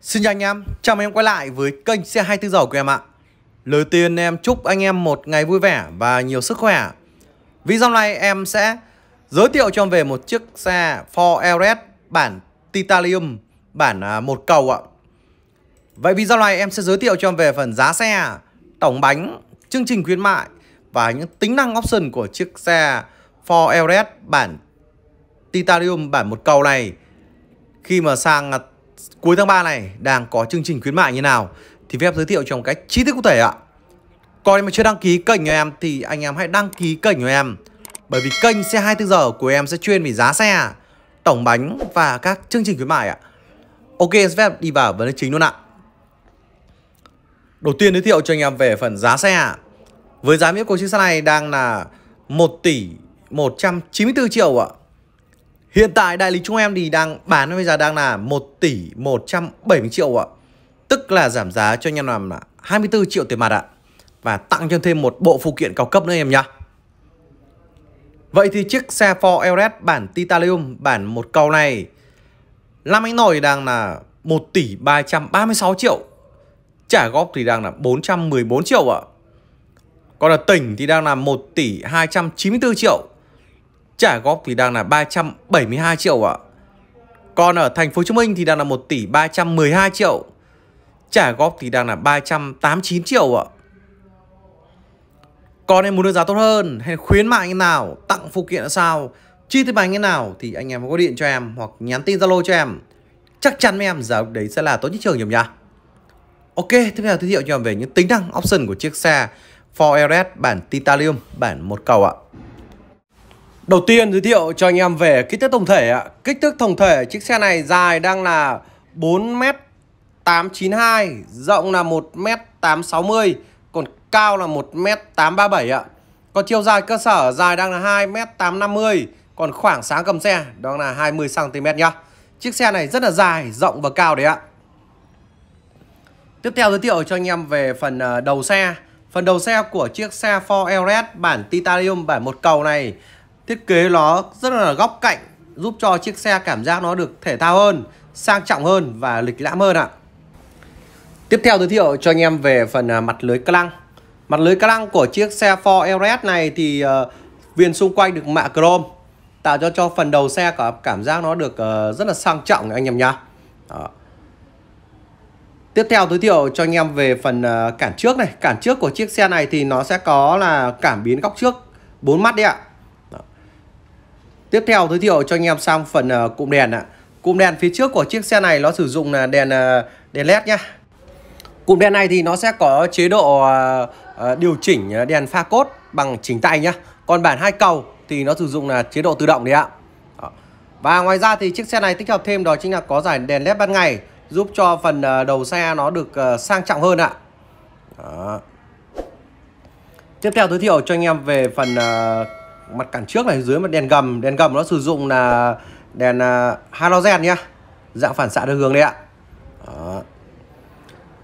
Xin chào anh em, chào mừng em quay lại với kênh xe 24 giờ của em ạ. Lời tiên em chúc anh em một ngày vui vẻ và nhiều sức khỏe. Video này em sẽ giới thiệu cho em về một chiếc xe Ford Everest bản Titanium bản à, một cầu ạ. Vậy video này em sẽ giới thiệu cho em về phần giá xe, tổng bánh, chương trình khuyến mại và những tính năng option của chiếc xe Ford Everest bản Titanium bản một cầu này. Khi mà sang à, cuối tháng 3 này đang có chương trình khuyến mại như nào thì phép giới thiệu trong cách chi tiết cụ thể ạ. Còn mà chưa đăng ký kênh của em thì anh em hãy đăng ký kênh của em. Bởi vì kênh xe 24 giờ của em sẽ chuyên về giá xe, tổng bánh và các chương trình khuyến mại ạ. Ok, phép đi vào vấn đề chính luôn ạ. Đầu tiên giới thiệu cho anh em về phần giá xe. Với giá miễn của chiếc xe này đang là 1 tỷ 194 triệu ạ. Hiện tại đại lý chúng em thì đang bán, bây giờ đang là 1 tỷ 170 triệu ạ. Tức là giảm giá cho anh em làm là 24 triệu tiền mặt ạ. Và tặng cho thêm một bộ phụ kiện cao cấp nữa em nhá. Vậy thì chiếc xe Ford Everest bản Titanium, bản một cầu này Năm anh Nổi đang là 1 tỷ 336 triệu Trả góp thì đang là 414 triệu ạ Còn là tỉnh thì đang là 1 tỷ 294 triệu Trả góp thì đang là 372 triệu ạ. Còn ở thành phố Hồ Chí Minh thì đang là 1 tỷ 312 triệu. Trả góp thì đang là 389 triệu ạ. Còn em muốn được giá tốt hơn hay khuyến mại như nào, tặng phụ kiện là sao, chi tiết bài như nào thì anh em có điện cho em hoặc nhắn tin Zalo cho em. Chắc chắn với em giá đấy sẽ là tốt nhất trường nhầm nha. Ok, tiếp theo giới thiệu cho em về những tính năng option của chiếc xe Ford Everest bản Titanium bản một cầu ạ. Đầu tiên giới thiệu cho anh em về kích thước tổng thể ạ. Kích thước tổng thể chiếc xe này dài đang là 4m892, rộng là 1m860, còn cao là 1m837 ạ. Còn chiều dài cơ sở dài đang là 2m850, còn khoảng sáng cầm xe đó là 20cm nhá. Chiếc xe này rất là dài, rộng và cao đấy ạ. Tiếp theo giới thiệu cho anh em về phần ờ, đầu xe. Phần đầu xe của chiếc xe Ford Everest bản Titanium bản một cầu này Thiết kế nó rất là góc cạnh giúp cho chiếc xe cảm giác nó được thể thao hơn, sang trọng hơn và lịch lãm hơn ạ. Tiếp theo giới thiệu cho anh em về phần à, mặt lưới lăng. Mặt lưới lăng của chiếc xe Ford Everest này thì à, viền xung quanh được mạ chrome tạo cho cho phần đầu xe có cảm giác nó được à, rất là sang trọng anh em nhá. Đó. Tiếp theo giới thiệu cho anh em về phần cản trước này, cản trước của chiếc xe này thì nó sẽ có là cảm biến góc trước bốn mắt đấy ạ. Tiếp theo giới thiệu cho anh em sang phần uh, cụm đèn ạ. Cụm đèn phía trước của chiếc xe này nó sử dụng là đèn uh, đèn led nhá. Cụm đèn này thì nó sẽ có chế độ uh, điều chỉnh đèn pha cốt bằng chỉnh tay nhá. Còn bản hai cầu thì nó sử dụng là chế độ tự động đấy ạ. Đó. Và ngoài ra thì chiếc xe này tích hợp thêm đó chính là có giải đèn led ban ngày giúp cho phần đầu xe nó được sang trọng hơn ạ. Đó. Tiếp theo giới thiệu cho anh em về phần mặt cản trước này dưới mặt đèn gầm. Đèn gầm nó sử dụng là đèn à, halogen nhá. Dạng phản xạ đơn hướng đấy ạ. Đó.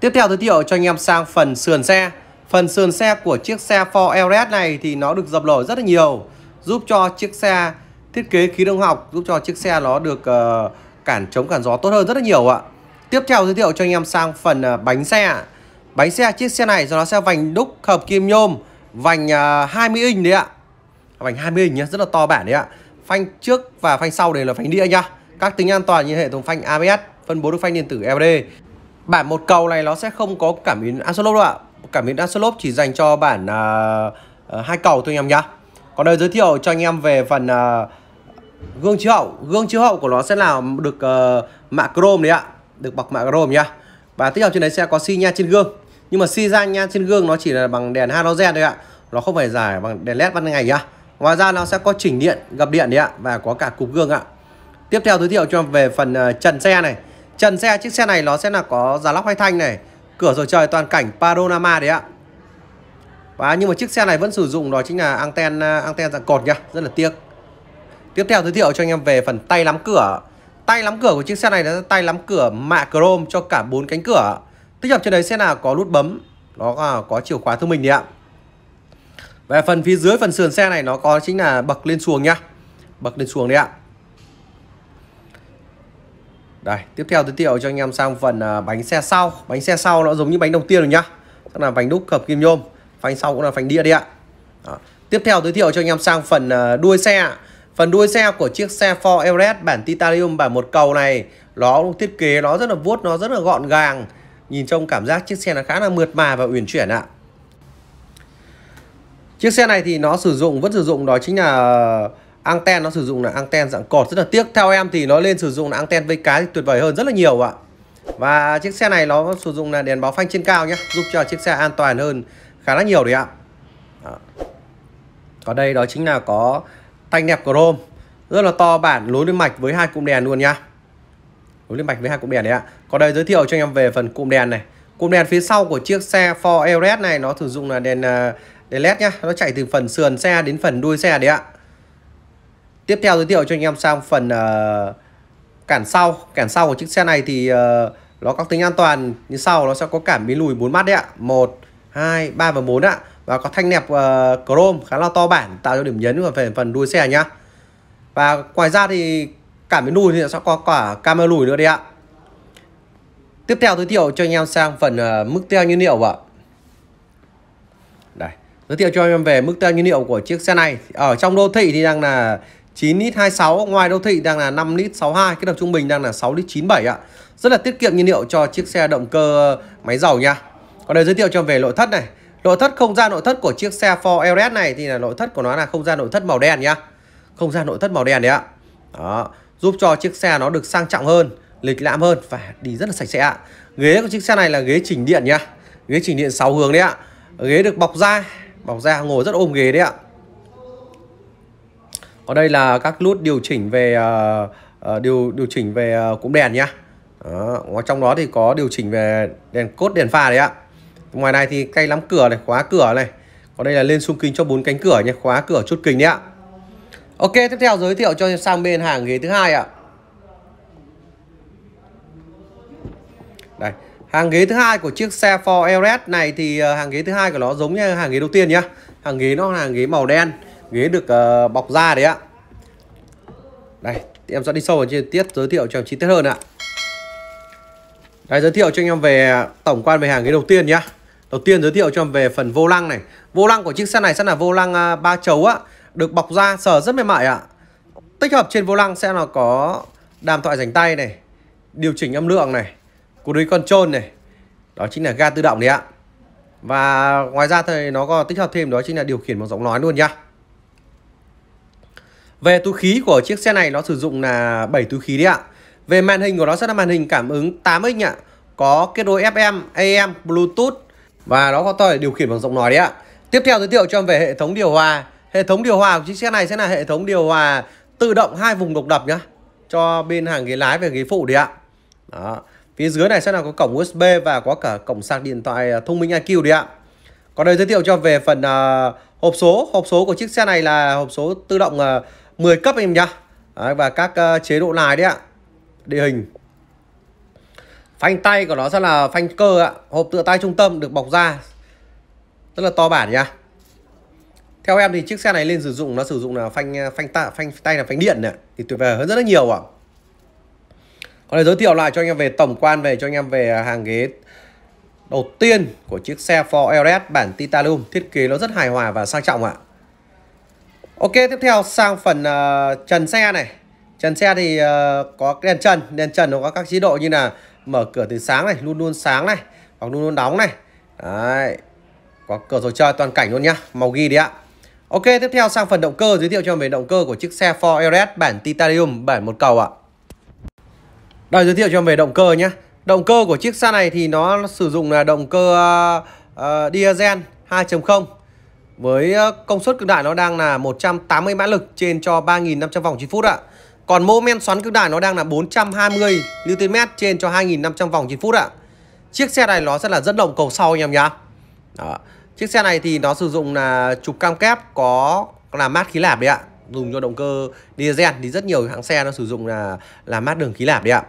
tiếp theo giới thiệu cho anh em sang phần sườn xe. Phần sườn xe của chiếc xe Ford Everest này thì nó được dập nổi rất là nhiều giúp cho chiếc xe thiết kế khí động học giúp cho chiếc xe nó được uh, cản chống cản gió tốt hơn rất là nhiều ạ. Tiếp theo giới thiệu cho anh em sang phần uh, bánh xe. Bánh xe chiếc xe này do nó sẽ vành đúc hợp kim nhôm vành à, uh, 20 inch đấy ạ. Vành 20 inch nhá, rất là to bản đấy ạ. Phanh trước và phanh sau đều là phanh đĩa nhá. Các tính an toàn như hệ thống phanh ABS, phân bố được phanh điện tử LED. Bản một cầu này nó sẽ không có cảm biến Anselop đâu ạ. Cảm biến Anselop chỉ dành cho bản uh, uh, hai cầu thôi anh em nhá. Còn đây giới thiệu cho anh em về phần uh, gương chiếu hậu. Gương chiếu hậu của nó sẽ là được uh, mạ chrome đấy ạ, được bọc mạ chrome nhá. Và tiếp theo trên đấy sẽ có xi nha trên gương. Nhưng mà xi ra nhan trên gương nó chỉ là bằng đèn halogen thôi ạ. Nó không phải giải bằng đèn led ban ngày nhá. Ngoài ra nó sẽ có chỉnh điện, gập điện đấy ạ và có cả cục gương ạ. Tiếp theo giới thiệu cho về phần ờ, trần xe này. Trần xe chiếc xe này nó sẽ là có giá lóc hai thanh này, cửa sổ trời toàn cảnh panorama đấy ạ. Và nhưng mà chiếc xe này vẫn sử dụng đó chính là anten ờ, anten dạng cột nhá, rất là tiếc. Tiếp theo giới thiệu cho anh em về phần tay nắm cửa. Tay nắm cửa của chiếc xe này là tay nắm cửa mạ chrome cho cả bốn cánh cửa. Tích hợp trên đấy sẽ là có nút bấm, nó có chìa khóa thông minh đấy ạ. Về phần phía dưới phần sườn xe này nó có chính là bậc lên xuồng nhá. Bậc lên xuồng đấy ạ. Đây, tiếp theo giới thiệu cho anh em sang phần à, bánh xe sau. Bánh xe sau nó giống như bánh đầu tiên rồi nhá. Tức là bánh đúc hợp kim nhôm. Phanh sau cũng là phanh đĩa đấy ạ. Đó. Tiếp theo giới thiệu cho anh em sang phần à, đuôi xe. Phần đuôi xe của chiếc xe Ford Everest bản titanium bản một cầu này nó thiết kế nó rất là vuốt, nó rất là gọn gàng. Nhìn trông cảm giác chiếc xe nó khá là mượt mà và uyển chuyển ạ. Chiếc xe này thì nó sử dụng, vẫn sử dụng, đó chính là anten, nó sử dụng là anten dạng cột rất là tiếc. Theo em thì nó lên sử dụng là anten vây cá thì tuyệt vời hơn rất là nhiều ạ. Và chiếc xe này nó sử dụng là đèn báo phanh trên cao nhé giúp cho chiếc xe an toàn hơn khá là nhiều đấy ạ. Đó. ở đây đó chính là có thanh nẹp chrome, rất là to bản, lối lên mạch với hai cụm đèn luôn nhá. Lối lên mạch với hai cụm đèn đấy ạ. Còn đây giới thiệu cho anh em về phần cụm đèn này. Cụm đèn phía sau của chiếc xe Ford Everest này, nó sử dụng là đèn à, à, đèn led nhá nó chạy từ phần sườn xe đến phần đuôi xe đấy ạ Tiếp theo giới thiệu cho anh em sang phần uh, cản sau. Cản sau của chiếc xe này thì uh, nó có tính an toàn như sau. Nó sẽ có cảm biến lùi 4 mắt đấy ạ. 1, 2, 3 và 4 ạ. Và có thanh nẹp uh, chrome khá là to bản tạo cho điểm nhấn vào phần, phần đuôi xe nhá. Và ngoài ra thì cảm biến lùi thì sẽ có cả camera lùi nữa đấy ạ. Tiếp theo giới thiệu cho anh em sang phần uh, mức teo nhiên liệu ạ. Giới thiệu cho anh em về mức teo nhiên liệu của chiếc xe này. Ở trong đô thị thì đang là 9 lít 26 ngoài đô thị đang là 5 lít 62 cái đợt trung bình đang là 6 lít 97 ạ. Rất là tiết kiệm nhiên liệu cho chiếc xe động cơ máy dầu nha. Còn đây giới thiệu cho về nội thất này. Nội thất không gian nội thất của chiếc xe Ford Everest này thì là nội thất của nó là không gian nội thất màu đen nhá không gian nội thất màu đen đấy ạ. Đó, giúp cho chiếc xe nó được sang trọng hơn, lịch lãm hơn và đi rất là sạch sẽ ạ. Ghế của chiếc xe này là ghế chỉnh điện nhá ghế chỉnh điện 6 hướng đấy ạ. Ghế được bọc da bọc da ngồi rất ôm ghế đấy ạ. Ở đây là các nút điều chỉnh về uh, uh, điều điều chỉnh về uh, cụm đèn nhá. Đó. trong đó thì có điều chỉnh về đèn cốt đèn pha đấy ạ. Ngoài này thì cây lắm cửa này khóa cửa này. Còn đây là lên xung kính cho bốn cánh cửa nhé khóa cửa chốt kính đấy ạ. Ok tiếp theo giới thiệu cho sang bên hàng ghế thứ hai ạ. Đây hàng ghế thứ hai của chiếc xe Ford Everest này thì ờ, hàng ghế thứ hai của nó giống như hàng ghế đầu tiên nhá. Hàng ghế nó là hàng ghế màu đen ghế được uh, bọc da đấy ạ. Đây em sẽ đi sâu vào chi tiết giới thiệu cho em chi tiết hơn ạ. Đây giới thiệu cho anh em về tổng quan về hàng ghế đầu tiên nhá. Đầu tiên giới thiệu cho em về phần vô lăng này. Vô lăng của chiếc xe này sẽ là vô lăng uh, ba chấu á được bọc da sờ rất mềm mại ạ. Tích hợp trên vô lăng sẽ là có đàm thoại rảnh tay này điều chỉnh âm lượng này cruise control này đó chính là ga tự động đấy ạ và ngoài ra thì nó có tích hợp thêm đó chính là điều khiển bằng giọng nói luôn nhá về túi khí của chiếc xe này nó sử dụng là 7 túi khí đấy ạ. Về màn hình của nó sẽ là màn hình cảm ứng 8 inch ạ. Có kết nối FM, AM, Bluetooth và nó có thể điều khiển bằng giọng nói đấy ạ. Tiếp theo giới thiệu cho em về hệ thống điều hòa. Hệ thống điều hòa của chiếc xe này sẽ là hệ thống điều hòa tự động hai vùng độc lập nhá. Cho bên hàng ghế lái và ghế phụ đấy ạ. Đó. Phía dưới này sẽ là có cổng USB và có cả cổng sạc điện thoại à, thông minh IQ đấy ạ. Còn đây giới thiệu cho về phần uh, hộp số. Hộp số của chiếc xe này là hộp số tự động à, uh, 10 cấp em nhá. Đấy, và các uh, chế độ lái đấy ạ. Địa hình. Phanh tay của nó sẽ là phanh cơ ạ. Hộp tựa tay trung tâm được bọc da rất là to bản nhá. Theo em thì chiếc xe này lên sử dụng nó sử dụng là phanh phanh tạ phanh tay là phanh điện này thì tuyệt vời hơn rất là nhiều ạ còn để giới thiệu lại cho anh em về tổng quan về cho anh em về hàng ghế đầu tiên của chiếc xe Ford Everest bản titanium thiết kế nó rất hài hòa và sang trọng ạ. Ok tiếp theo sang phần uh, trần xe này. Trần xe thì uh, có đèn trần Đèn trần nó có các chế độ như là Mở cửa từ sáng này, luôn luôn sáng này Hoặc luôn luôn đóng này. Đấy Có cửa sổ chơi toàn cảnh luôn nhá Màu ghi đấy ạ. Ok tiếp theo sang phần động cơ Giới thiệu cho về động cơ của chiếc xe Ford Everest bản Titanium bản một cầu ạ. Đây giới thiệu cho về động cơ nhé Động cơ của chiếc xe này thì nó sử dụng là động cơ uh, uh, diesel 2.0 với ờ, công suất cực đại nó đang là 180 mã lực trên cho 3.500 vòng trên phút ạ. Còn mô men xoắn cực đại nó đang là 420 Nm trên cho 2.500 vòng trên phút ạ. Chiếc xe này nó sẽ là dẫn động cầu sau anh em nhá. Đó. Chiếc xe này thì nó sử dụng là trục cam kép có làm mát khí lạp đấy ạ. Dùng cho động cơ diesel thì rất nhiều hãng xe nó sử dụng là làm mát đường khí lạp đấy ạ.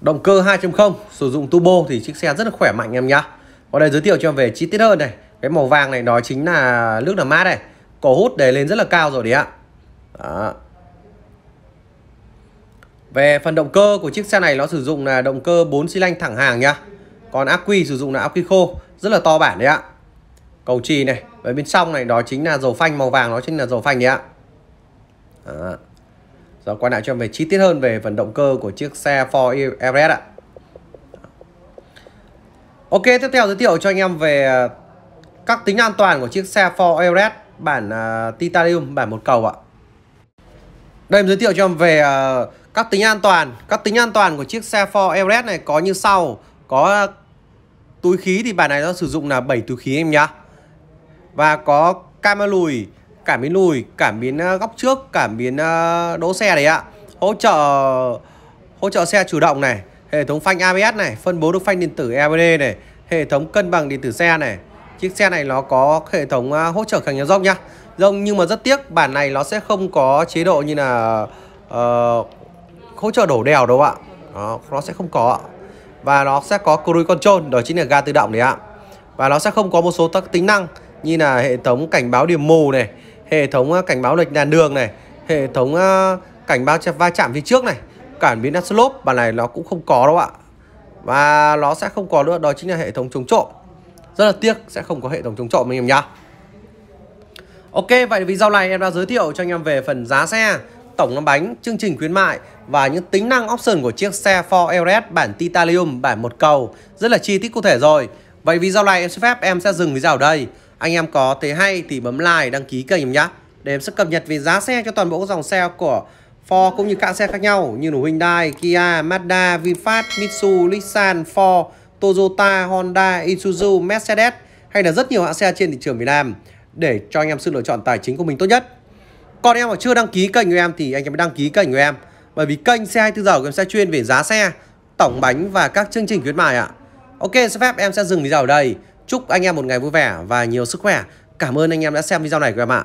Động cơ 2.0 sử dụng turbo thì chiếc xe rất là khỏe mạnh em nhá. Ở đây giới thiệu cho em về chi tiết hơn này cái màu vàng này đó chính là nước làm mát này cổ hút để lên rất là cao rồi đấy ạ đó. Về phần động cơ của chiếc xe này nó sử dụng là động cơ 4 xi lanh thẳng hàng nhá. Còn ắc quy sử dụng là ắc quy khô, rất là to bản đấy ạ. Cầu chì này, ở bên trong này đó chính là dầu phanh màu vàng, đó chính là dầu phanh đấy ạ. Đó. Rồi quay lại cho em về chi tiết hơn về phần động cơ của chiếc xe Ford Everest ạ. Ok, tiếp theo giới thiệu cho anh em về à, các tính an toàn của chiếc xe Ford Everest bản uh, titanium bản một cầu ạ. Đây em giới thiệu cho em về uh, các tính an toàn. Các tính an toàn của chiếc xe Ford Everest này có như sau. Có uh, túi khí thì bản này nó sử dụng là 7 túi khí em nhá. Và có camera lùi, cảm biến lùi, cảm biến à, góc trước, cảm biến à, đỗ xe đấy ạ. Hỗ trợ hỗ trợ xe chủ động này, hệ thống phanh ABS này, phân bố được phanh điện tử EBD này, hệ thống cân bằng điện tử xe này. Chiếc xe này nó có hệ thống à, hỗ trợ kháng dốc nhá. Rông nhưng mà rất tiếc bản này nó sẽ không có chế độ như là uh, hỗ trợ đổ đèo đâu ạ. Đó, nó sẽ không có ạ. Và nó sẽ có cruise control, đó chính là ga tự động đấy ạ. Và nó sẽ không có một số các tính năng như là hệ thống cảnh báo điểm mù này, hệ thống à, cảnh báo lệch làn đường này, hệ thống à, cảnh báo va chạm phía trước này, cảm biến slope bản này nó cũng không có đâu ạ. Và nó sẽ không có nữa đó chính là hệ thống chống trộm. Rất là tiếc sẽ không có hệ thống chống trộm anh em nhá. Ok, vậy video này em đã giới thiệu cho anh em về phần giá xe, tổng năm bánh, chương trình khuyến mại và những tính năng option của chiếc xe Ford Everest bản titanium bản một cầu rất là chi tiết cụ thể rồi. Vậy video này em xin phép em sẽ dừng video ở đây. Anh em có thấy hay thì bấm like, đăng ký kênh em nhé. Để em sẽ cập nhật về giá xe cho toàn bộ các dòng xe của Ford cũng như các xe khác nhau như là Hyundai, Kia, Mazda, VinFast, Mitsubishi, Nissan, Ford, Toyota, Honda, Isuzu, Mercedes hay là rất nhiều hãng xe trên thị trường Việt Nam để cho anh em sự lựa chọn tài chính của mình tốt nhất. Còn em mà chưa đăng ký kênh của em thì anh em đăng ký kênh của em bởi vì kênh xe 24 giờ của em sẽ chuyên về giá xe, tổng bánh và các chương trình khuyến mại ạ. Ok, xin phép em sẽ dừng video ở đây. Chúc anh em một ngày vui vẻ và nhiều sức khỏe. Cảm ơn anh em đã xem video này của em ạ.